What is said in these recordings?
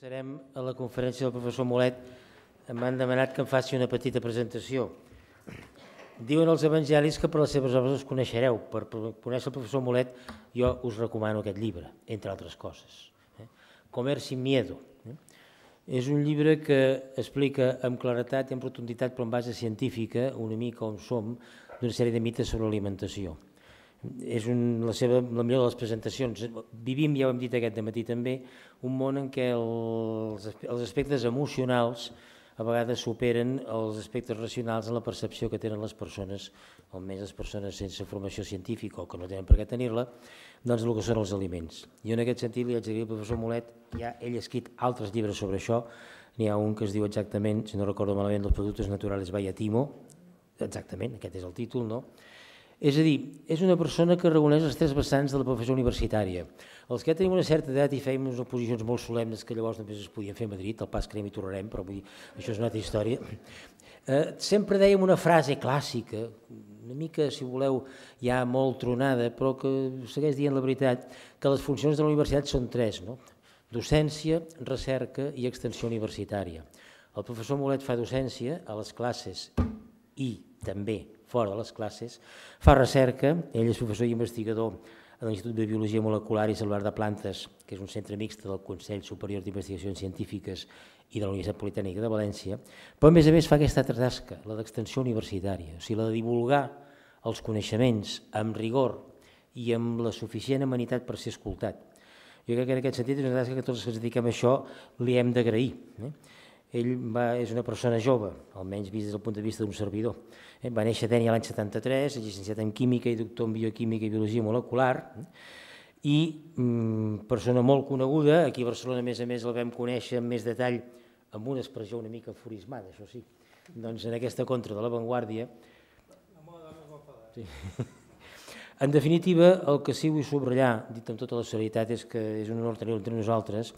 Serem a la conferència del professor Molet. M'han demanat que em faci una petita presentació. Diuen els evangelis que per les seves obres els coneixereu. Per conèixer el professor Molet jo us recomano aquest llibre, entre altres coses. Eh? Comer sin miedo. Eh? És un llibre que explica amb claretat i amb rotunditat, però en base científica, una mica on som, d'una sèrie de mites sobre l'alimentació és un, la, seva, la millor de les presentacions. Vivim, ja ho hem dit aquest matí també, un món en què els, els aspectes emocionals a vegades superen els aspectes racionals en la percepció que tenen les persones, almenys les persones sense formació científica o que no tenen per què tenir-la, doncs el que són els aliments. I en aquest sentit li haig de dir al professor Molet, ja ell ha escrit altres llibres sobre això, n'hi ha un que es diu exactament, si no recordo malament, els productes naturals Timo, exactament, aquest és el títol, no? És a dir, és una persona que reuneix els tres vessants de la professió universitària. Els que tenim una certa edat i fèiem unes posicions molt solemnes que llavors només es podien fer a Madrid, el pas anem i tornarem, però vull dir, això és una altra història, eh, sempre dèiem una frase clàssica, una mica, si voleu, ja molt tronada, però que segueix dient la veritat, que les funcions de la universitat són tres, no? docència, recerca i extensió universitària. El professor Molet fa docència a les classes i també fora de les classes, fa recerca, ell és professor i investigador a l'Institut de Biologia Molecular i Celular de Plantes, que és un centre mixt del Consell Superior d'Investigacions Científiques i de la Universitat Politècnica de València, però a més a més fa aquesta altra tasca, la d'extensió universitària, o sigui, la de divulgar els coneixements amb rigor i amb la suficient amenitat per ser escoltat. Jo crec que en aquest sentit és una tasca que tots els que ens dediquem a això li hem d'agrair. Eh? Ell va, és una persona jove, almenys vist des del punt de vista d'un servidor. Eh? Va néixer a Dènia l'any 73, és llicenciat en Química i doctor en Bioquímica i Biologia Molecular, i mm, persona molt coneguda, aquí a Barcelona a més a més el vam conèixer amb més detall, amb una expressió una mica aforismada, això sí, doncs en aquesta contra de l'avantguàrdia. Sí. En definitiva, el que sí vull subratllar, dit amb tota la solidaritat, és que és un honor tenir entre nosaltres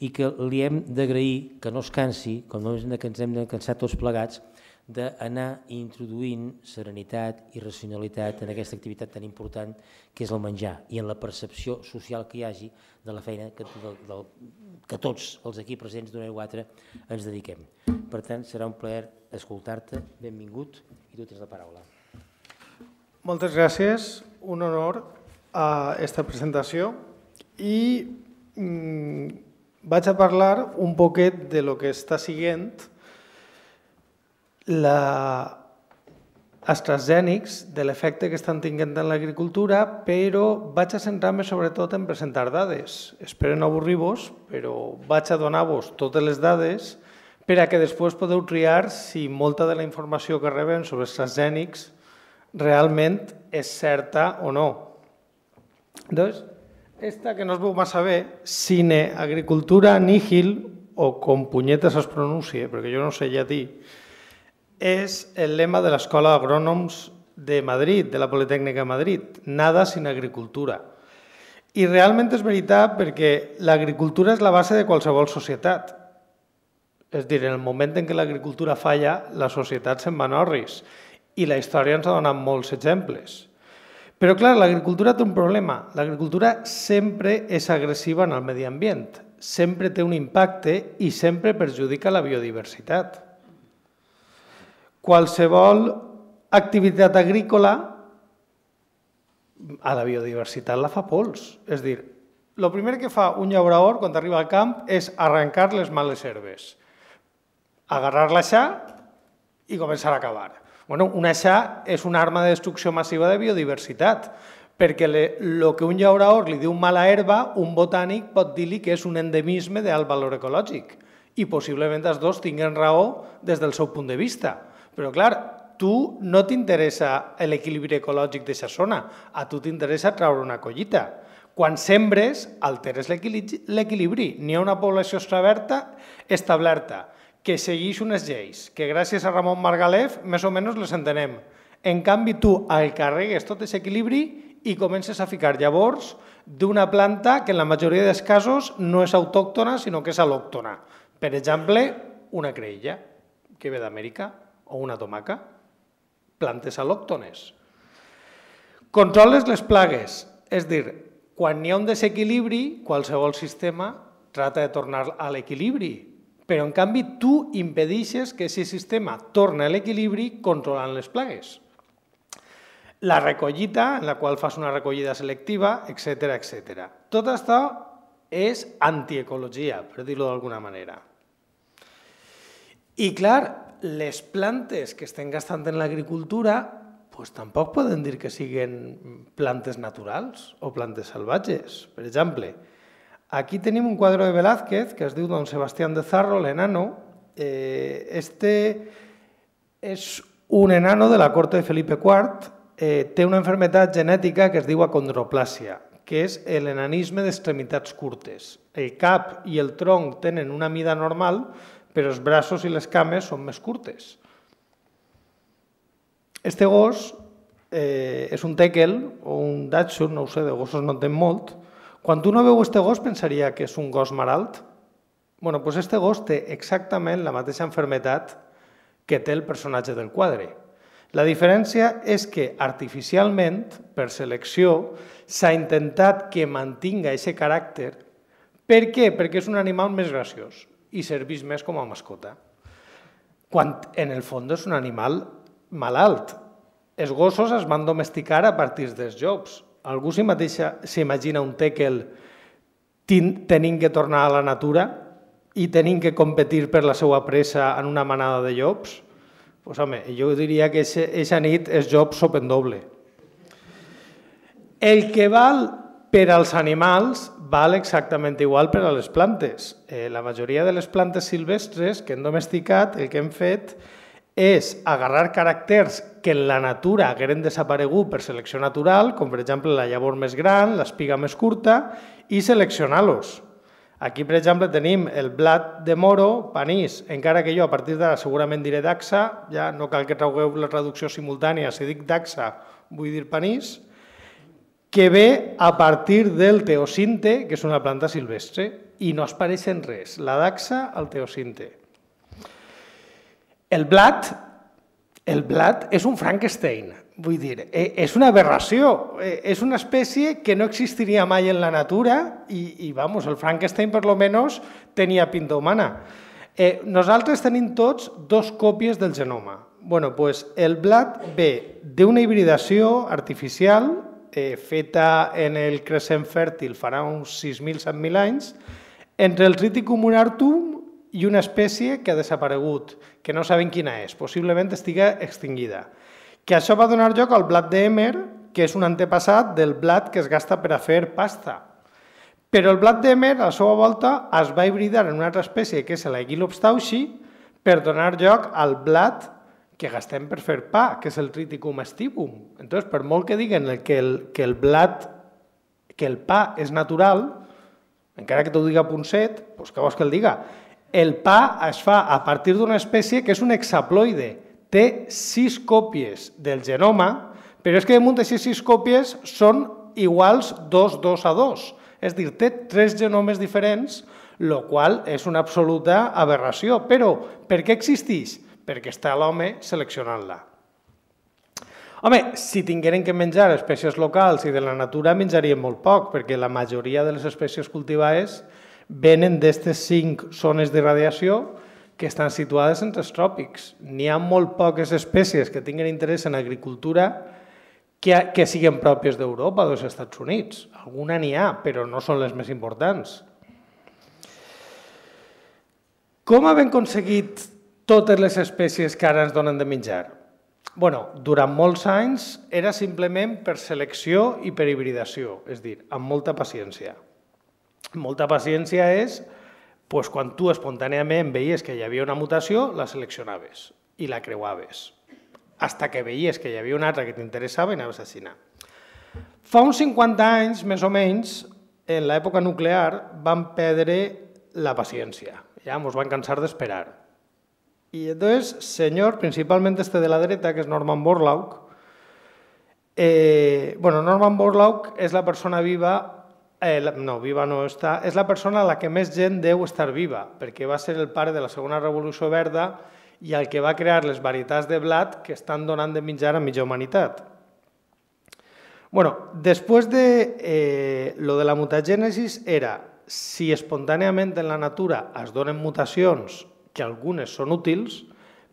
i que li hem d'agrair que no es cansi, com no és que ens hem de cansar tots plegats, d'anar introduint serenitat i racionalitat en aquesta activitat tan important que és el menjar i en la percepció social que hi hagi de la feina que, del, del, que tots els aquí presents d'una i quatre ens dediquem. Per tant, serà un plaer escoltar-te, benvingut i tu tens la paraula. Moltes gràcies, un honor a aquesta presentació i mm, vaig a parlar un poquet de lo que està siguent la AstraZenecs, de l'efecte que estan tinguent en l'agricultura, però vaig a centrar-me sobretot en presentar dades. Espero no avorrir-vos, però vaig a donar-vos totes les dades per a que després podeu triar si molta de la informació que rebem sobre AstraZenecs realment és certa o no. Doncs, esta que no es veu massa bé, Cine Agricultura Nihil, o com punyetes es pronuncia, perquè jo no sé llatí, és el lema de l'Escola d'Agrònoms de Madrid, de la Politécnica de Madrid, nada sin agricultura. I realment és veritat perquè l'agricultura és la base de qualsevol societat. És dir, en el moment en què l'agricultura falla, la societat se'n va en orris i la història ens ha donat molts exemples. Però clar, l'agricultura té un problema. L'agricultura sempre és agressiva en el medi ambient, sempre té un impacte i sempre perjudica la biodiversitat. Qualsevol activitat agrícola a la biodiversitat la fa pols. És dir, el primer que fa un llaurador quan arriba al camp és arrencar les males herbes, agarrar la xa i començar a acabar. Bueno, una xa és una arma de destrucció massiva de biodiversitat, perquè el que un llaurador li diu mala herba, un botànic pot dir-li que és un endemisme d'alt valor ecològic i possiblement els dos tinguen raó des del seu punt de vista. Però clar, tu no t'interessa l'equilibri ecològic d'aquesta zona, a tu t'interessa treure una collita. Quan sembres, alteres l'equilibri. N'hi ha una població establerta, establerta que segueix unes lleis, que gràcies a Ramon Margalef més o menys les entenem. En canvi, tu el carregues tot aquest equilibri i comences a ficar llavors d'una planta que en la majoria dels casos no és autòctona, sinó que és al·lòctona. Per exemple, una creïlla, que ve d'Amèrica, o una tomaca, plantes al·lòctones. Controles les plagues, és dir, quan hi ha un desequilibri, qualsevol sistema trata de tornar a l'equilibri, però en canvi tu impedeixes que aquest sistema torni a l'equilibri controlant les plagues. La recollita, en la qual fas una recollida selectiva, etc etc. Tot això és antiecologia, per dir-ho d'alguna manera. I clar, les plantes que estem gastant en l'agricultura pues tampoc poden dir que siguin plantes naturals o plantes salvatges. Per exemple, aquí tenim un quadre de Velázquez que es diu Don Sebastián de Zarro, l'enano. Eh, este és un enano de la corte de Felipe IV, eh, té una enfermedad genètica que es diu acondroplàsia, que és l'enanisme d'extremitats curtes. El cap i el tronc tenen una mida normal, però els braços i les cames són més curtes. Este gos eh, és un tekel o un dachshund, no ho sé, de gossos no en molt. Quan tu no veu este gos pensaria que és un gos maralt. bueno, doncs este gos té exactament la mateixa enfermetat que té el personatge del quadre. La diferència és que artificialment, per selecció, s'ha intentat que mantinga aquest caràcter. Per què? Perquè és un animal més graciós i serveix més com a mascota. Quan en el fons és un animal malalt. Els gossos es van domesticar a partir dels jocs. Algú s'imagina un tekel tenint que tornar a la natura i tenint que competir per la seva pressa en una manada de llops? Pues, home, jo diria que aquesta nit els jocs sopen doble. El que val per als animals val exactament igual per a les plantes. Eh, la majoria de les plantes silvestres que hem domesticat, el que hem fet és agarrar caràcters que en la natura hagueren desaparegut per selecció natural, com per exemple la llavor més gran, l'espiga més curta, i seleccionar-los. Aquí, per exemple, tenim el blat de moro, panís, encara que jo a partir d'ara segurament diré daxa, ja no cal que traugueu la traducció simultània, si dic daxa vull dir panís, que ve a partir del teocinte, que és una planta silvestre, i no es pareix en res, la daxa al teocinte. El blat, el blat és un Frankenstein, vull dir, e, és una aberració, e, és una espècie que no existiria mai en la natura i, i vamos, el Frankenstein per lo menos tenia pinta humana. Eh, nosaltres tenim tots dos còpies del genoma. Bueno, pues el blat ve d'una hibridació artificial eh, feta en el crescent fèrtil farà uns 6.000-7.000 anys, entre el Triticum unartum i una espècie que ha desaparegut, que no sabem quina és, possiblement estiga extingida. Que això va donar lloc al blat d'Emer, que és un antepassat del blat que es gasta per a fer pasta. Però el blat d'Emer, a la seva volta, es va hibridar en una altra espècie, que és l'Aguilopstauxi, per donar lloc al blat que gastem per fer pa, que és el triticum estivum. Entonces, per molt que diguen que el, que el blat, que el pa és natural, encara que t'ho diga Ponset, doncs què vols que el diga? El pa es fa a partir d'una espècie que és un hexaploide. Té sis còpies del genoma, però és que damunt d'aquestes sis còpies són iguals 2, 2 a 2. És a dir, té tres genomes diferents, el qual és una absoluta aberració. Però per què existeix? perquè està l'home seleccionant-la. Home, si tingueren que menjar espècies locals i de la natura, menjarien molt poc, perquè la majoria de les espècies cultivades venen d'aquestes cinc zones de radiació que estan situades entre els tròpics. N'hi ha molt poques espècies que tinguin interès en agricultura que, que siguin pròpies d'Europa o dels Estats Units. Alguna n'hi ha, però no són les més importants. Com havem aconseguit totes les espècies que ara ens donen de menjar? bueno, durant molts anys era simplement per selecció i per hibridació, és dir, amb molta paciència. Molta paciència és pues, quan tu espontàniament veies que hi havia una mutació, la seleccionaves i la creuaves, hasta que veies que hi havia una altra que t'interessava i anaves a Xina. Fa uns 50 anys, més o menys, en l'època nuclear, van perdre la paciència. Ja ens van cansar d'esperar Y entonces, señor, principalmente este de la derecha, que es Norman Borlaug, eh, bueno, Norman Borlaug és la persona viva, eh, no, viva no està, és la persona a la que més gent deu estar viva, perquè va ser el pare de la segona revolució verda i el que va crear les varietats de blat que estan donant de menjar a mitja humanitat. Bueno, després de eh, lo de la mutagènesis era si espontàniament en la natura es donen mutacions que algunes són útils,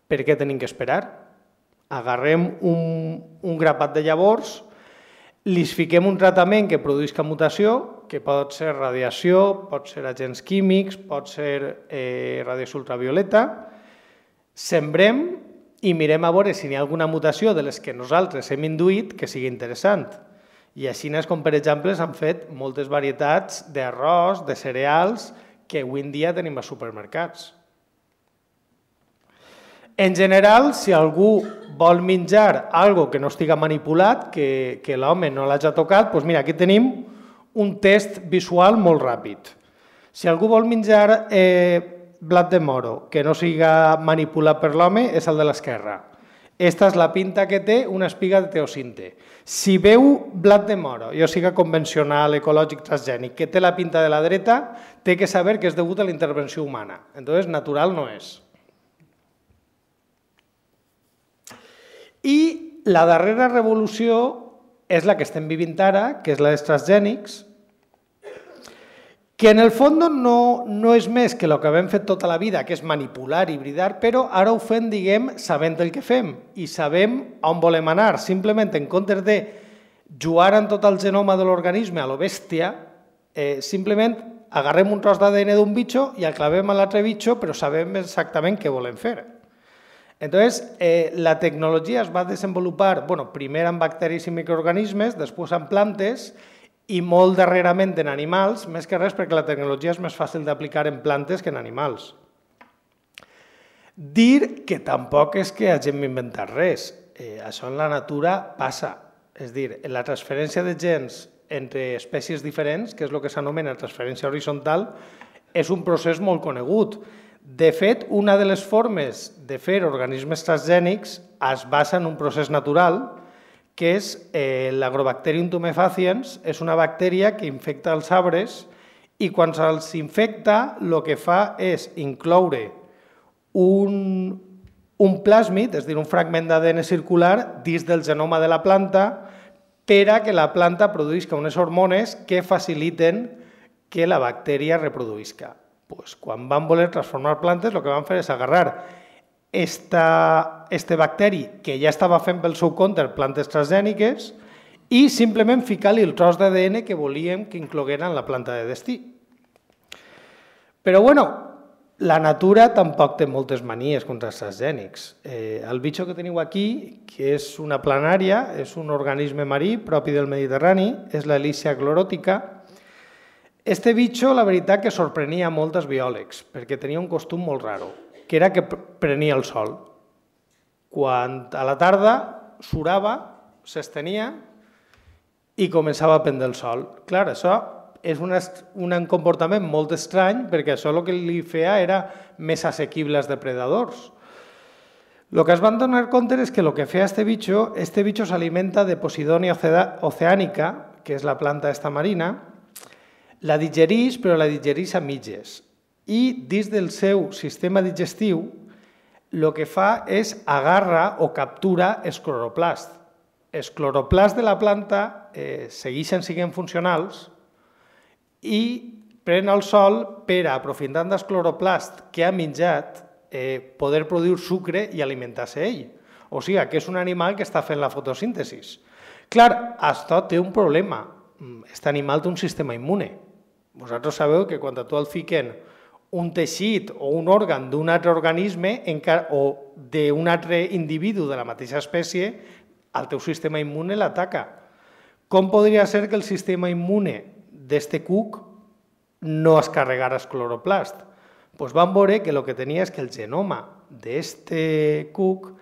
per què tenim que esperar? Agarrem un, un grapat de llavors, li fiquem un tractament que produïsca mutació, que pot ser radiació, pot ser agents químics, pot ser eh, radiació ultravioleta, sembrem i mirem a veure si hi ha alguna mutació de les que nosaltres hem induït que sigui interessant. I així és com, per exemple, s'han fet moltes varietats d'arròs, de cereals, que avui en dia tenim als supermercats. En general, si algú vol menjar algo que no estiga manipulat, que, que l'home no l'hagi tocat, doncs mira, aquí tenim un test visual molt ràpid. Si algú vol menjar eh, blat de moro que no siga manipulat per l'home, és el de l'esquerra. Esta és la pinta que té una espiga de teocinte. Si veu blat de moro, jo siga convencional, ecològic, transgènic, que té la pinta de la dreta, té que saber que és degut a la intervenció humana. Entonces, natural no és. I la darrera revolució és la que estem vivint ara, que és la dels transgènics, que en el fons no, no és més que el que hem fet tota la vida, que és manipular i hibridar, però ara ho fem, diguem, sabent el que fem i sabem on volem anar. Simplement, en comptes de jugar en tot el genoma de l'organisme a lo bèstia, eh, simplement agarrem un tros d'ADN d'un bitxo i el clavem a l'altre bitxo, però sabem exactament què volem fer. Entonces, eh, la tecnologia es va desenvolupar, bueno, primer en bacteris i microorganismes, després en plantes, i molt darrerament en animals, més que res perquè la tecnologia és més fàcil d'aplicar en plantes que en animals. Dir que tampoc és que hagin inventat res. Eh, això en la natura passa. És dir, la transferència de gens entre espècies diferents, que és el que s'anomena transferència horitzontal, és un procés molt conegut. De fet, una de les formes de fer organismes transgènics es basa en un procés natural, que és eh, l'agrobacterium tumefaciens, és una bactèria que infecta els arbres i quan se'ls infecta el que fa és incloure un, un plàsmid, és a dir, un fragment d'ADN circular dins del genoma de la planta per a que la planta produïsca unes hormones que faciliten que la bactèria reproduïsca. Pues, quan van voler transformar plantes, el que van fer és agarrar esta, este bacteri que ja estava fent pel seu compte plantes transgèniques i simplement ficar-li el tros d'ADN que volíem que incloguera en la planta de destí. Però bueno, la natura tampoc té moltes manies contra els transgènics. Eh, el bitxo que teniu aquí, que és una planària, és un organisme marí propi del Mediterrani, és la Elícia cloròtica. Este bitxo, la veritat, que sorprenia molt els biòlegs, perquè tenia un costum molt raro que era que prenia el sol. Quan a la tarda surava, s'estenia i començava a prendre el sol. Clar, això és un, un comportament molt estrany perquè això el que li feia era més assequible als depredadors. El que es van donar compte és que el que feia este bitxo, este bitxo s'alimenta de Posidonia oceànica, que és la planta esta marina, la digerís, però la digerís a mitges i dins del seu sistema digestiu el que fa és agarra o captura el cloroplast. Els cloroplast de la planta eh, segueixen sent funcionals i pren el sol per aprofitant del cloroplast que ha menjat, eh, poder produir sucre i alimentar-se ell. O sigui, que és un animal que està fent la fotosíntesis. Clar, això té un problema. Aquest animal té un sistema immune. Vosaltres sabeu que quan tu el fiquen un teixit o un òrgan d'un altre organisme o d'un altre individu de la mateixa espècie, el teu sistema immune l'ataca. Com podria ser que el sistema immune d'este cuc no es carregara el cloroplast? Pues van veure que el que tenia és que el genoma d'este cuc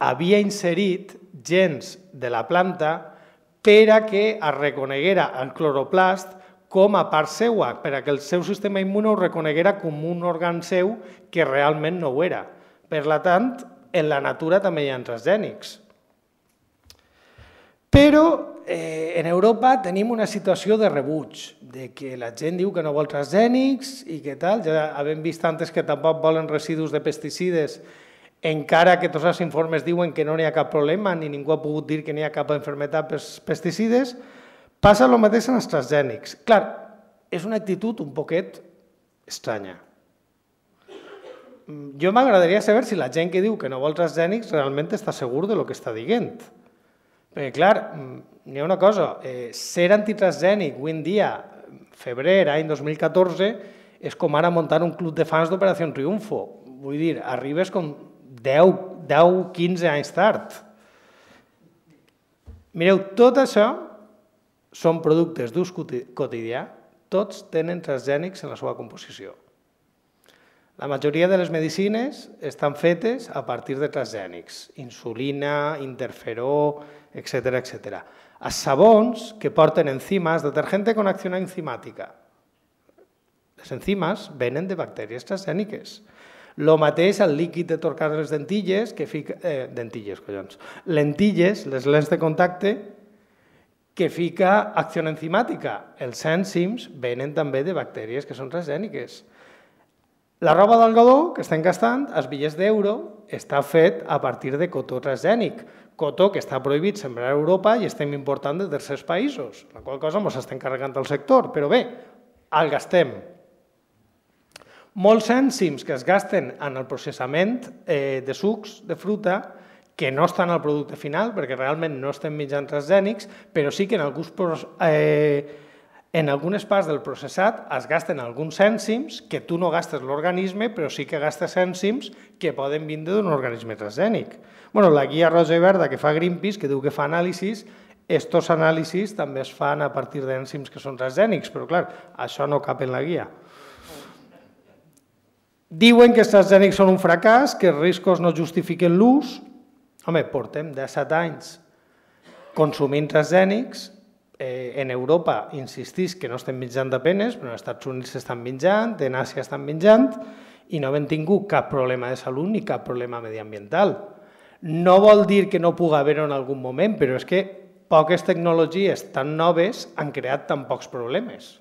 havia inserit gens de la planta per a que es reconeguera el cloroplast com a part seua, per a que el seu sistema immune ho reconeguera com un òrgan seu que realment no ho era. Per la tant, en la natura també hi ha transgènics. Però eh, en Europa tenim una situació de rebuig, de que la gent diu que no vol transgènics i que tal. Ja hem vist antes que tampoc volen residus de pesticides, encara que tots els informes diuen que no n'hi ha cap problema, ni ningú ha pogut dir que n'hi ha cap enfermetat per pesticides, Passa el mateix en els transgènics. Clar, és una actitud un poquet estranya. Jo m'agradaria saber si la gent que diu que no vol transgènics realment està segur de lo que està dient. Perquè, clar, n'hi ha una cosa, eh, ser antitransgènic avui en dia, febrer, any 2014, és com ara muntar un club de fans d'Operació Triunfo. Vull dir, arribes com 10, 10, 15 anys tard. Mireu, tot això són productes d'ús quotidià, tots tenen transgènics en la seva composició. La majoria de les medicines estan fetes a partir de transgènics, insulina, interferó, etc etc. Els sabons que porten enzimes, detergente con acció enzimàtica. Les enzimes venen de bactèries transgèniques. Lo mateix el líquid de torcar les dentilles, que fica... Eh, dentilles, collons. Lentilles, les lents de contacte, que fica acció enzimàtica. Els ènzims venen també de bactèries que són transgèniques. La roba d'algodó que estem gastant, els bitllets d'euro, està fet a partir de cotó transgènic, cotó que està prohibit sembrar a Europa i estem important de tercers països, la qual cosa ens estem carregant al sector, però bé, el gastem. Molts ènzims que es gasten en el processament eh, de sucs de fruta que no estan al producte final, perquè realment no estem mitjant transgènics, però sí que en alguns eh, en algunes parts del processat es gasten alguns ènzims que tu no gastes l'organisme, però sí que gastes ènzims que poden vindre d'un organisme transgènic. Bueno, la guia roja i verda que fa Greenpeace, que diu que fa anàlisis, estos anàlisis també es fan a partir d'ènzims que són transgènics, però clar, això no cap en la guia. Diuen que els transgènics són un fracàs, que els riscos no justifiquen l'ús. Home, portem 17 anys consumint transgènics eh, en Europa insistís que no estem mitjant de penes, però als Estats Units s'estan mitjant, en Àsia estan mitjant, i no hem tingut cap problema de salut ni cap problema mediambiental. No vol dir que no pugui haver en algun moment, però és que poques tecnologies tan noves han creat tan pocs problemes.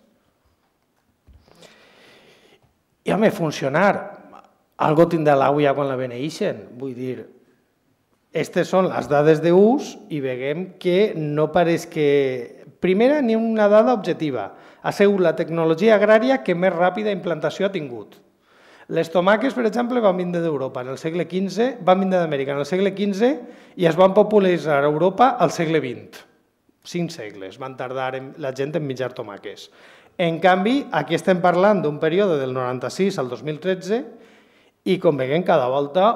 I, home, funcionar. Algo tindrà l'aigua quan la beneixen. Vull dir, aquestes són les dades d'ús i veiem que no pareix que Primera, ni una dada objectiva. Ha sigut la tecnologia agrària que més ràpida implantació ha tingut. Les tomaques, per exemple, van vindre d'Europa en el segle XV, van vindre d'Amèrica en el segle XV i es van popularitzar a Europa al segle XX. Cinc segles van tardar la gent en mitjar tomaques. En canvi, aquí estem parlant d'un període del 96 al 2013 i, com veiem, cada volta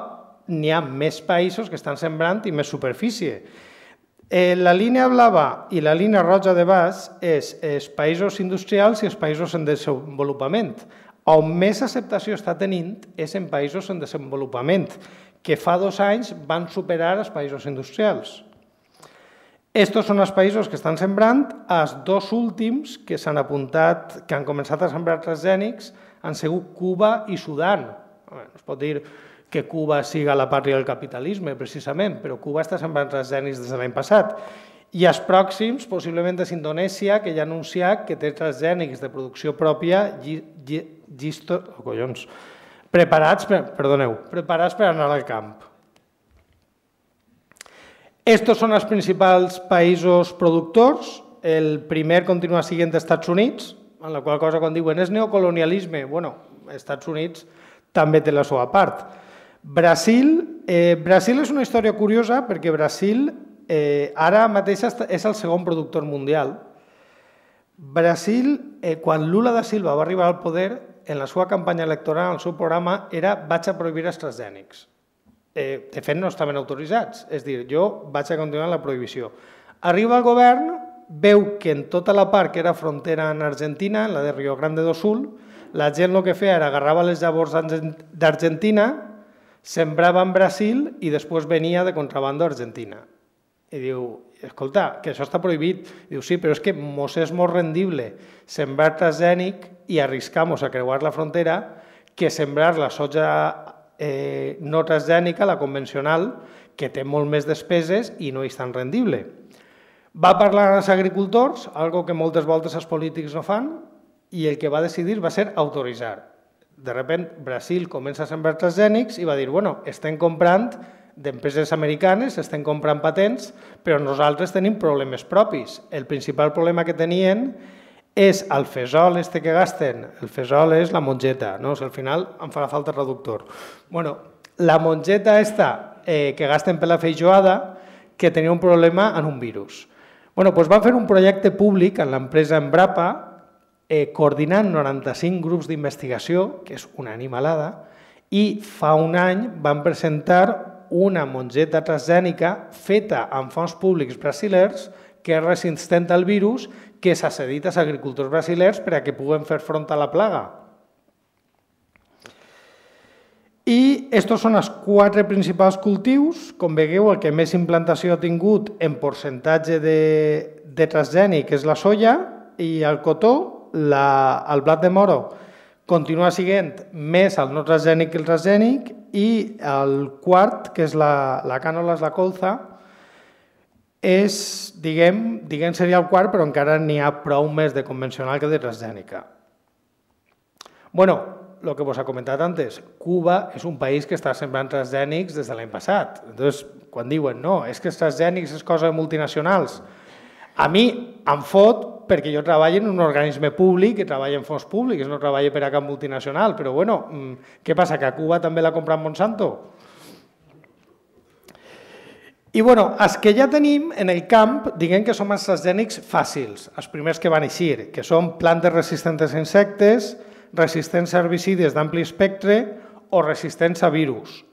n'hi ha més països que estan sembrant i més superfície. Eh, la línia blava i la línia roja de baix és els països industrials i els països en desenvolupament. On més acceptació està tenint és en països en desenvolupament, que fa dos anys van superar els països industrials. Estos són els països que estan sembrant. Els dos últims que s'han apuntat, que han començat a sembrar transgènics, han sigut Cuba i Sudan. Es pot dir que Cuba siga la pàtria del capitalisme, precisament, però Cuba està sembrant transgènics des de l'any passat. I els pròxims, possiblement és Indonèsia, que ja ha anunciat que té transgènics de producció pròpia gisto, oh, collons, preparats per, perdoneu, preparats per anar al camp. Estos són els principals països productors. El primer continua sent Estats Units, en la qual cosa quan diuen és neocolonialisme, bueno, Estats Units també té la seva part. Brasil, eh, Brasil és una història curiosa perquè Brasil eh, ara mateix és el segon productor mundial. Brasil, eh, quan Lula da Silva va arribar al poder, en la seva campanya electoral, el seu programa era vaig a prohibir els transgènics. Eh, de fet, no estaven autoritzats. És dir, jo vaig a continuar la prohibició. Arriba al govern, veu que en tota la part que era frontera en Argentina, en la de Rio Grande do Sul, la gent el que feia era agarrava les llavors d'Argentina, sembrava en Brasil i després venia de contrabando a Argentina. I diu, escolta, que això està prohibit. Diu, sí, però és que mos és molt rendible sembrar transgènic i arriscamos a creuar la frontera que sembrar la soja eh, no transgènica, la convencional, que té molt més despeses i no és tan rendible. Va parlar als agricultors, algo que moltes voltes els polítics no fan, i el que va decidir va ser autoritzar de repent Brasil comença a sembrar transgènics i va dir, bueno, estem comprant d'empreses americanes, estem comprant patents, però nosaltres tenim problemes propis. El principal problema que tenien és el fesol este que gasten, el fesol és la mongeta, no? O sigui, al final em farà falta reductor. bueno, la mongeta esta eh, que gasten per la feijoada que tenia un problema en un virus. bueno, doncs van fer un projecte públic en l'empresa Embrapa eh, coordinant 95 grups d'investigació, que és una animalada, i fa un any van presentar una mongeta transgènica feta amb fons públics brasilers que és resistent al virus que s'ha cedit als agricultors brasilers per a que puguen fer front a la plaga. I estos són els quatre principals cultius. Com vegueu, el que més implantació ha tingut en percentatge de, de transgènic és la soia i el cotó, la, el blat de moro, continua sent més el no transgènic que el transgènic i el quart, que és la, la cànola, és la colza, és, diguem, diguem seria el quart, però encara n'hi ha prou més de convencional que de transgènica. Bueno, el que vos ha comentat antes, Cuba és un país que està sembrant transgènics des de l'any passat. Entonces, quan diuen, no, és que els transgènics és cosa de multinacionals, a mi em fot perquè jo treballo en un organisme públic que treballa en fons públics, no treballo per a cap multinacional, però bueno, mm, què passa, que a Cuba també l'ha comprat Monsanto? I bueno, els que ja tenim en el camp, diguem que són els transgènics fàcils, els primers que van eixir, que són plantes resistents a insectes, resistents a herbicides d'ampli espectre o resistents a virus.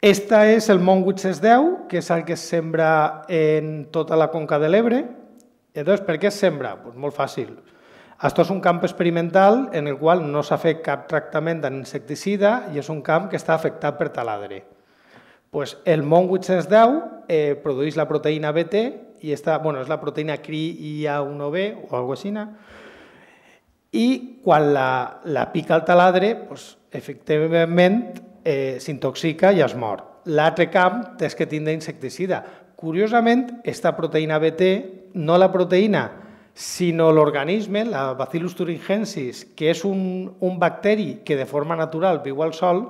Esta és el Mont 810, que és el que es sembra en tota la conca de l'Ebre, Llavors, per què es sembra? Pues molt fàcil. Això és un camp experimental en el qual no s'ha fet cap tractament d'insecticida i és un camp que està afectat per taladre. Pues el MON 810 eh, produeix la proteïna BT i està, bueno, és la proteïna CRI-IA1B o alguna cosa i quan la, la pica el taladre, pues, efectivament eh, s'intoxica i es mor. L'altre camp és que tindrà insecticida. Curiosament, aquesta proteïna BT no la proteïna, sinó l'organisme, la Bacillus thuringiensis, que és un, un bacteri que de forma natural viu al sol,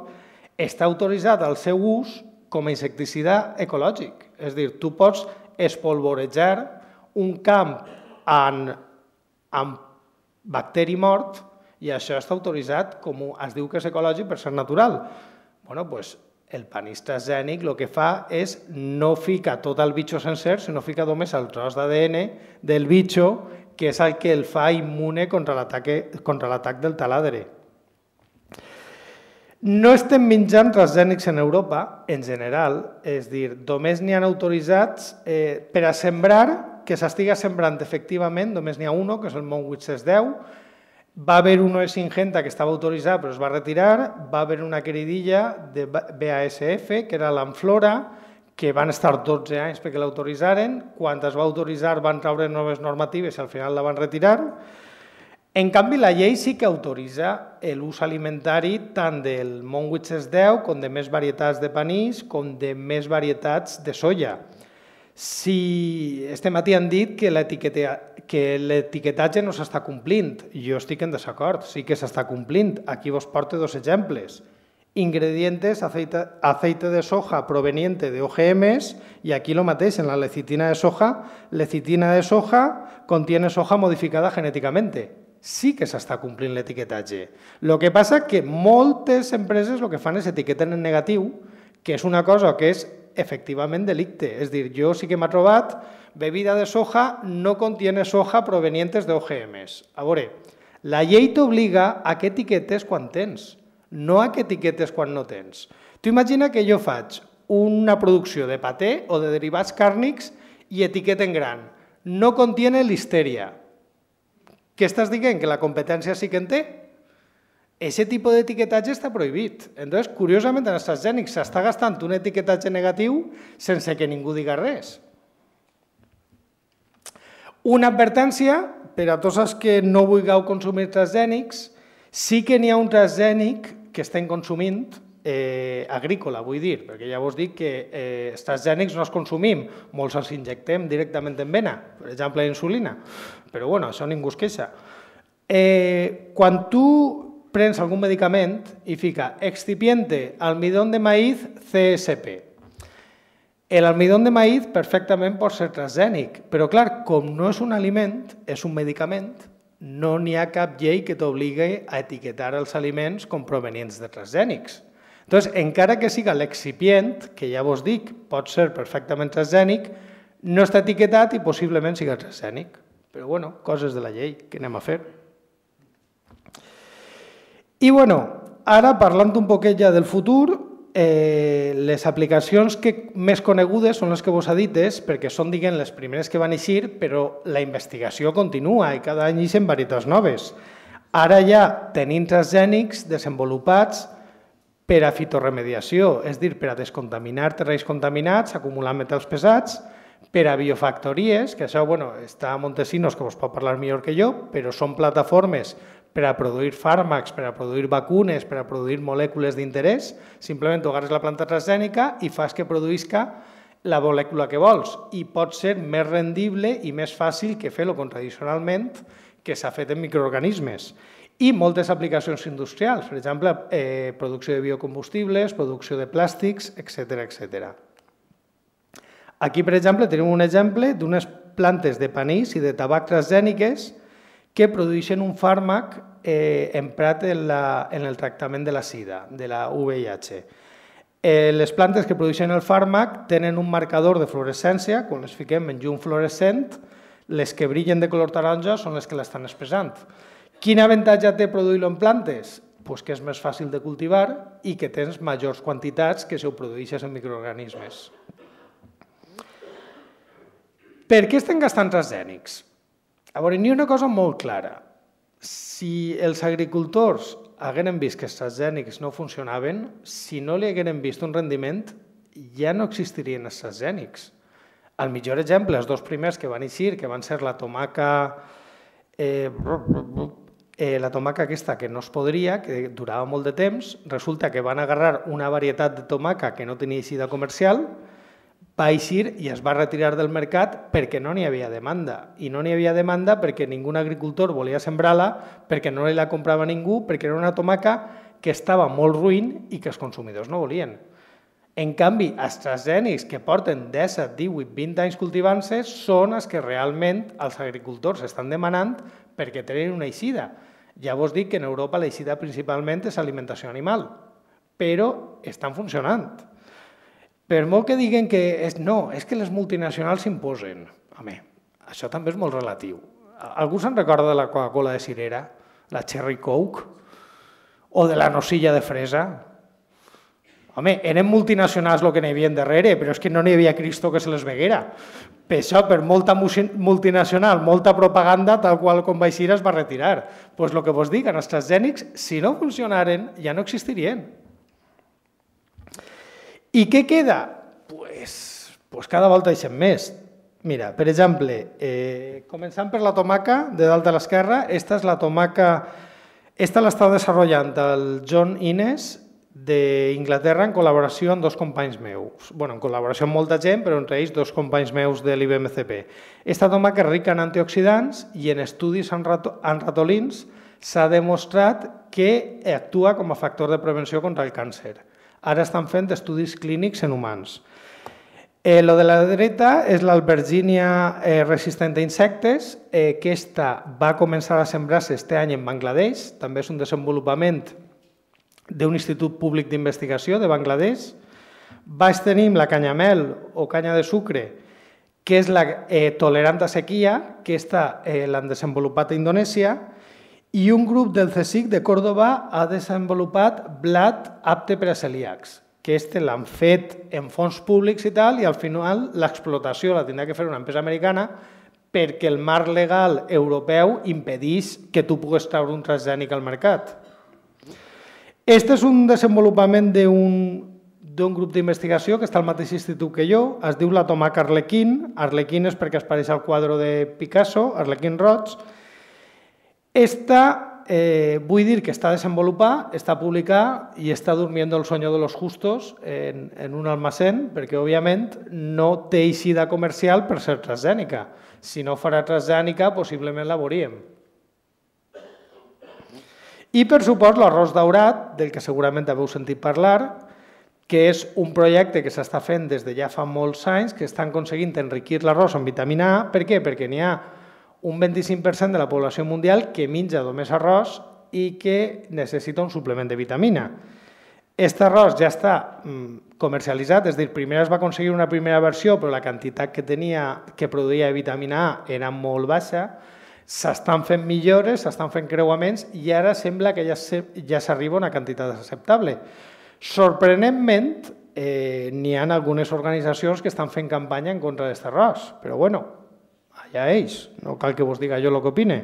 està autoritzat al seu ús com a insecticida ecològic. És a dir, tu pots espolvorejar un camp en, amb bacteri mort i això està autoritzat com es diu que és ecològic per ser natural. bueno, pues, el panista zènic el que fa és no fica tot el bitxo sencer, sinó fica només el tros d'ADN del bitxo, que és el que el fa immune contra l'atac del taladre. No estem menjant transgènics en Europa, en general, és dir, només n'hi han autoritzats eh, per a sembrar, que s'estiga sembrant efectivament, només n'hi ha un, que és el Mont 810, va haver una Singenta que estava autoritzada però es va retirar, va haver una queridilla de BASF, que era l'Amflora, que van estar 12 anys perquè l'autoritzaren, quan es va autoritzar van traure noves normatives i al final la van retirar. En canvi, la llei sí que autoritza l'ús alimentari tant del Mont 10 com de més varietats de panís com de més varietats de soia. Si este matí han dit que l'etiquetatge no s'està complint, jo estic en desacord, sí que s'està complint. Aquí vos porto dos exemples. Ingredientes, aceite, aceite de soja proveniente de OGMs y aquí lo mateix, en la lecitina de soja, lecitina de soja contiene soja modificada genéticamente. Sí que s'està complint l'etiquetatge. El que passa que moltes empreses el que fan és etiqueten en negatiu, que és una cosa que és efectivament delicte. És dir, jo sí que m'ha trobat bebida de soja no contiene soja provenientes de OGMs. A veure, la llei t'obliga a que etiquetes quan tens, no a que etiquetes quan no tens. Tu imagina que jo faig una producció de paté o de derivats càrnics i etiqueta en gran. No contiene listeria. Què estàs dient? Que la competència sí que en té? Ese tipus d'etiquetatge està prohibit. Entonces, curiosament, en els transgènics s'està gastant un etiquetatge negatiu sense que ningú diga res. Una advertència per a tots els que no vulgueu consumir transgènics, sí que n'hi ha un transgènic que estem consumint eh, agrícola, vull dir, perquè ja vos dic que eh, els transgènics no els consumim, molts els injectem directament en vena, per exemple, insulina, però bueno, això ningú es queixa. Eh, quan tu prens algun medicament i fica excipiente almidón de maíz CSP. L'almidón de maïs perfectament pot ser transgènic, però clar, com no és un aliment, és un medicament, no n'hi ha cap llei que t'obligui a etiquetar els aliments com provenients de transgènics. Entonces, encara que siga l'excipient, que ja vos dic, pot ser perfectament transgènic, no està etiquetat i possiblement siga transgènic. Però bueno, coses de la llei, que anem a fer. I bueno, ara parlant un poquet ja del futur, eh, les aplicacions que més conegudes són les que vos ha dit, perquè són diguem, les primeres que van eixir, però la investigació continua i cada any eixen varietats noves. Ara ja tenim transgènics desenvolupats per a fitoremediació, és dir, per a descontaminar terrenys contaminats, acumular metals pesats, per a biofactories, que això bueno, està a Montesinos, que vos pot parlar millor que jo, però són plataformes per a produir fàrmacs, per a produir vacunes, per a produir molècules d'interès, simplement tu agarres la planta transgènica i fas que produïsca la molècula que vols i pot ser més rendible i més fàcil que fer-lo tradicionalment que s'ha fet en microorganismes i moltes aplicacions industrials, per exemple, eh, producció de biocombustibles, producció de plàstics, etc etc. Aquí, per exemple, tenim un exemple d'unes plantes de panís i de tabac transgèniques que produeixen un fàrmac eh, emprat en, la, en el tractament de la sida, de la VIH. Eh, les plantes que produeixen el fàrmac tenen un marcador de fluorescència, quan les fiquem en llum fluorescent, les que brillen de color taronja són les que l'estan expressant. Quin avantatge té produir-lo en plantes? Pues que és més fàcil de cultivar i que tens majors quantitats que si ho produeixes en microorganismes. Per què estem gastant transgènics? A veure, n'hi ha una cosa molt clara. Si els agricultors hagueren vist que els transgènics no funcionaven, si no li hagueren vist un rendiment, ja no existirien els transgènics. El millor exemple, els dos primers que van eixir, que van ser la tomaca, eh, eh, la tomaca aquesta que no es podria, que durava molt de temps, resulta que van agarrar una varietat de tomaca que no tenia eixida comercial, va eixir i es va retirar del mercat perquè no n'hi havia demanda. I no n'hi havia demanda perquè ningú agricultor volia sembrar-la, perquè no la comprava ningú, perquè era una tomaca que estava molt ruïn i que els consumidors no volien. En canvi, els transgènics que porten 17, 18, 20 anys cultivant-se són els que realment els agricultors estan demanant perquè tenen una eixida. Ja vos dic que en Europa l'eixida principalment és alimentació animal, però estan funcionant. Per molt que diguen que és, no, és que les multinacionals s'imposen. Home, això també és molt relatiu. Algú se'n recorda de la Coca-Cola de cirera, la Cherry Coke, o de la nocilla de fresa? Home, eren multinacionals el que n'hi havia darrere, però és que no n'hi havia Cristo que se les veguera. Per això, per molta multinacional, molta propaganda, tal qual com va es va retirar. Doncs pues el que vos dic, els transgènics, si no funcionaren, ja no existirien. I què queda? Pues, pues cada volta deixem més. Mira, per exemple, eh, començant per la tomaca de dalt a l'esquerra, esta és la tomaca, esta l'està desenvolupant el John Innes d'Inglaterra en col·laboració amb dos companys meus. bueno, en col·laboració amb molta gent, però entre ells dos companys meus de l'IBMCP. Esta tomaca és rica en antioxidants i en estudis en, rato, en ratolins s'ha demostrat que actua com a factor de prevenció contra el càncer. Ara estan fent estudis clínics en humans. Eh, lo de la dreta és l'albergínia eh, resistent a insectes. Eh, aquesta va començar a sembrar-se este any en Bangladesh. També és un desenvolupament d'un institut públic d'investigació de Bangladesh. Baix tenim la canyamel o canya de sucre, que és la eh, tolerant a sequia, que aquesta eh, l'han desenvolupat a Indonèsia, i un grup del CSIC de Còrdoba ha desenvolupat blat apte per a celíacs, que este l'han fet en fons públics i tal, i al final l'explotació la tindrà que fer una empresa americana perquè el marc legal europeu impedís que tu pugues treure un transgènic al mercat. Este és un desenvolupament d'un d'un grup d'investigació que està al mateix institut que jo, es diu la tomaca Arlequín, Arlequín és perquè es pareix al quadre de Picasso, Arlequín Roig, esta, eh, vull dir que està desenvolupada, està publicada i està durmiendo el sueño de los justos en, en un almacén, perquè, òbviament, no té eixida comercial per ser transgènica. Si no farà transgènica, possiblement la veuríem. I, per supost, l'arròs daurat, del que segurament haveu sentit parlar, que és un projecte que s'està fent des de ja fa molts anys, que estan aconseguint enriquir l'arròs amb vitamina A. Per què? Perquè n'hi ha un 25% de la població mundial que menja només arròs i que necessita un suplement de vitamina. Aquest arròs ja està mm, comercialitzat, és a dir, primer es va aconseguir una primera versió, però la quantitat que tenia que produïa de vitamina A era molt baixa, s'estan fent millores, s'estan fent creuaments i ara sembla que ja s'arriba a una quantitat acceptable. Sorprenentment, eh, n'hi ha algunes organitzacions que estan fent campanya en contra d'aquest arròs, però bueno, allà ells, no cal que vos diga jo el que opine.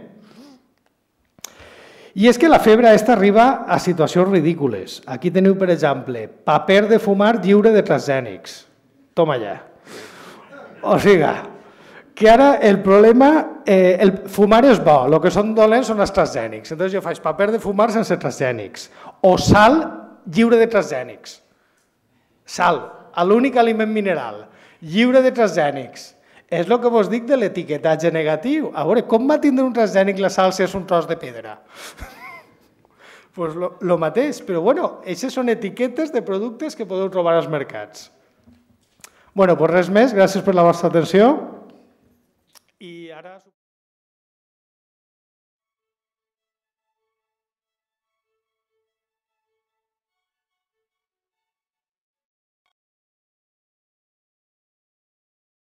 I és que la febre aquesta arriba a situacions ridícules. Aquí teniu, per exemple, paper de fumar lliure de transgènics. Toma ja. O sigui, que ara el problema, eh, el fumar és bo, el que són dolents són els transgènics. Entonces jo faig paper de fumar sense transgènics. O sal lliure de transgènics. Sal, l'únic aliment mineral, lliure de transgènics. És el que vos dic de l'etiquetatge negatiu. A veure, com va tindre un transgènic la sal si és un tros de pedra? pues lo, lo mateix, però bueno, aquestes són etiquetes de productes que podeu trobar als mercats. Bueno, pues res més, gràcies per la vostra atenció.